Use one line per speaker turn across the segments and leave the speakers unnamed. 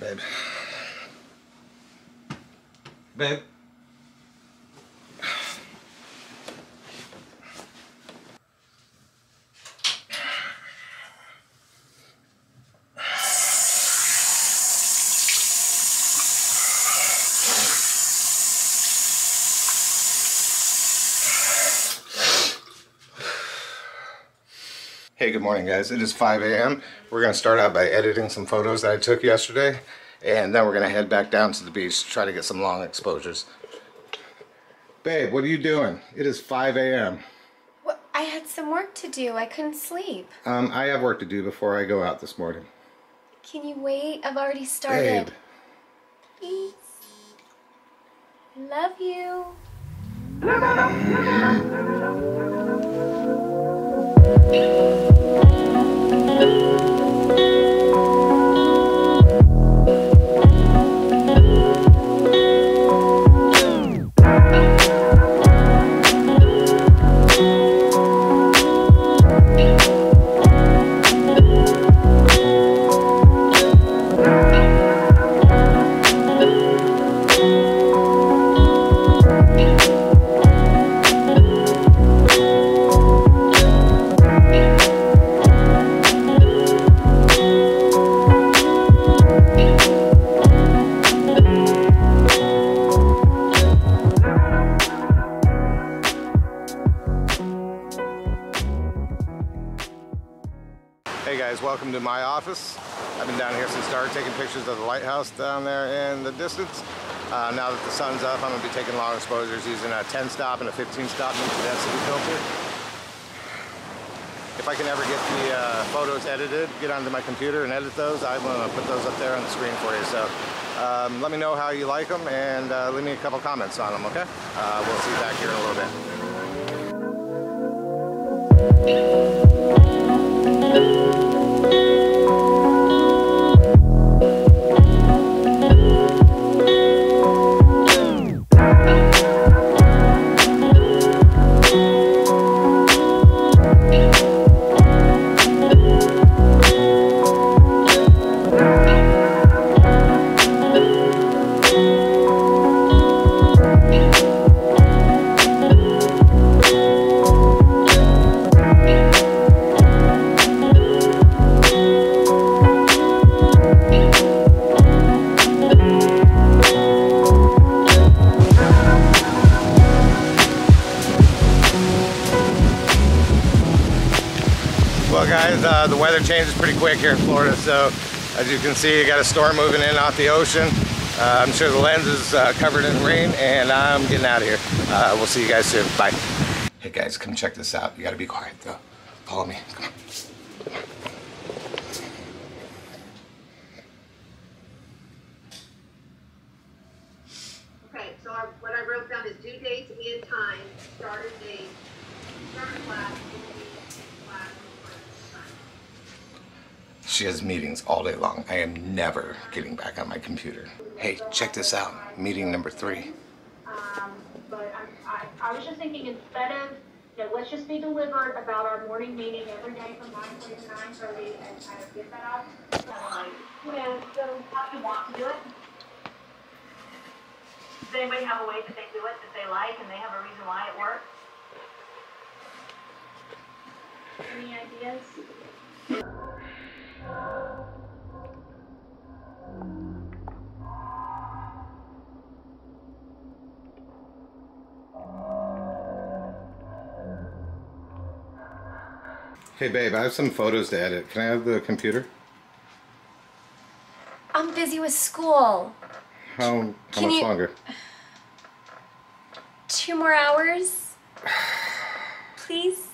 Babe. Babe. Hey, good morning guys. It is 5 a.m. We're going to start out by editing some photos that I took yesterday and then we're going to head back down to the beach to try to get some long exposures. Babe, what are you doing? It is 5 a.m.
Well, I had some work to do. I couldn't sleep.
Um, I have work to do before I go out this morning.
Can you wait? I've already started.
Babe.
Please. I love you. My office. I've been down here since dark taking pictures of the lighthouse down there in the distance. Uh, now that the sun's up, I'm going to be taking long exposures using a 10 stop and a 15 stop density filter. If I can ever get the uh, photos edited, get onto my computer and edit those, I'm going to put those up there on the screen for you. So um, let me know how you like them and uh, leave me a couple comments on them, okay? Uh, we'll see you back here in a little bit. Well guys, uh, the weather changes pretty quick here in Florida, so as you can see, you got a storm moving in off the ocean. Uh, I'm sure the lens is uh, covered in rain, and I'm getting out of here. Uh, we'll see you guys soon. Bye. Hey guys, come check this out. You gotta be quiet though. Follow me. Come on.
Okay, so I, what I wrote down is due dates and time, started date, start class, will be class, time.
She has meetings all day long. I am never getting back on my computer. Hey, check this out. Meeting number three.
Um, but I'm, I, I was just thinking instead of, you know, let's just be deliberate about our morning meeting every day from nine thirty to nine thirty and kind of get that out. Um, you so how do you want to do it?
Does anybody have a way that they do it that they like and they have a reason why it works?
Any ideas?
Hey babe, I have some photos to edit. Can I have the computer?
I'm busy with school.
How, how much
you-
longer?
Two more hours? Please?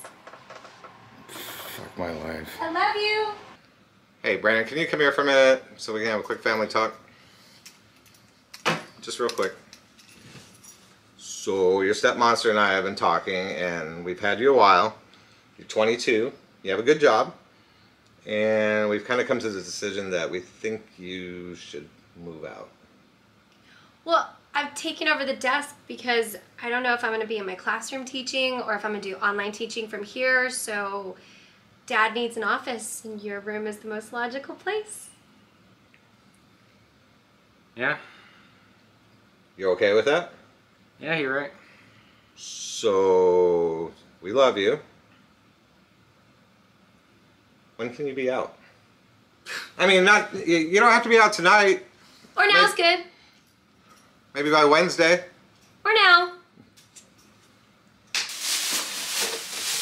Fuck my life.
I love you.
Hey Brandon, can you come here for a minute so we can have a quick family talk? Just real quick. So your stepmonster and I have been talking and we've had you a while. You're 22. You have a good job. And we've kind of come to the decision that we think you should move out.
Well, I've taken over the desk because I don't know if I'm going to be in my classroom teaching or if I'm going to do online teaching from here. So, Dad needs an office, and your room is the most logical place.
Yeah.
You okay with that?
Yeah, you're right.
So we love you. When can you be out? I mean, not you you don't have to be out tonight.
Or now's good.
Maybe by Wednesday.
Or now.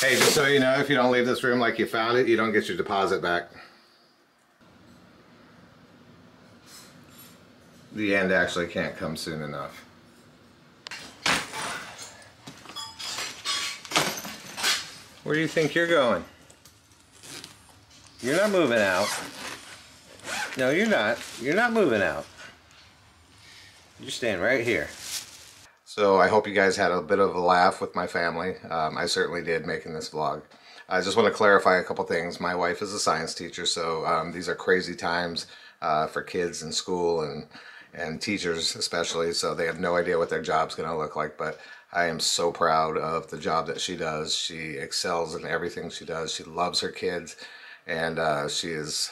Hey, just so you know, if you don't leave this room like you found it, you don't get your deposit back. The end actually can't come soon enough. Where do you think you're going? You're not moving out. No, you're not. You're not moving out. You're staying right here. So I hope you guys had a bit of a laugh with my family. Um, I certainly did making this vlog. I just want to clarify a couple things. My wife is a science teacher, so um, these are crazy times uh, for kids in school and and teachers especially. So they have no idea what their job's going to look like. But I am so proud of the job that she does. She excels in everything she does. She loves her kids, and uh, she is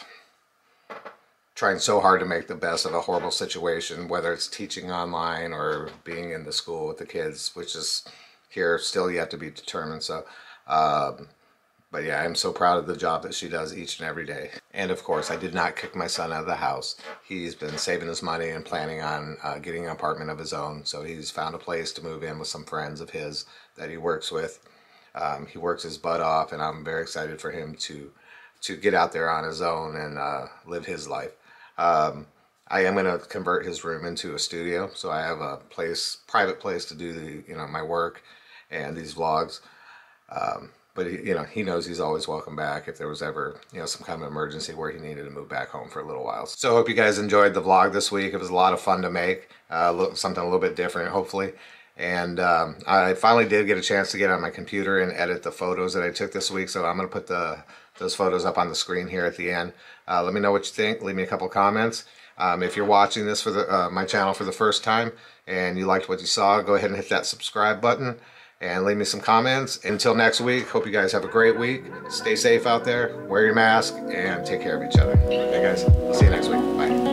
trying so hard to make the best of a horrible situation, whether it's teaching online or being in the school with the kids, which is here still yet to be determined. So, um, but yeah, I'm so proud of the job that she does each and every day. And of course, I did not kick my son out of the house. He's been saving his money and planning on uh, getting an apartment of his own. So he's found a place to move in with some friends of his that he works with. Um, he works his butt off, and I'm very excited for him to to get out there on his own and uh, live his life. Um, I am going to convert his room into a studio, so I have a place, private place to do the, you know, my work and these vlogs. Um, but he, you know, he knows he's always welcome back if there was ever, you know, some kind of emergency where he needed to move back home for a little while. So I hope you guys enjoyed the vlog this week. It was a lot of fun to make, uh, something a little bit different, hopefully. And um, I finally did get a chance to get on my computer and edit the photos that I took this week. So I'm going to put the those photos up on the screen here at the end. Uh, let me know what you think. Leave me a couple comments. Um, if you're watching this for the uh, my channel for the first time and you liked what you saw, go ahead and hit that subscribe button and leave me some comments. Until next week, hope you guys have a great week. Stay safe out there, wear your mask, and take care of each other. Okay, guys, see you next week. Bye.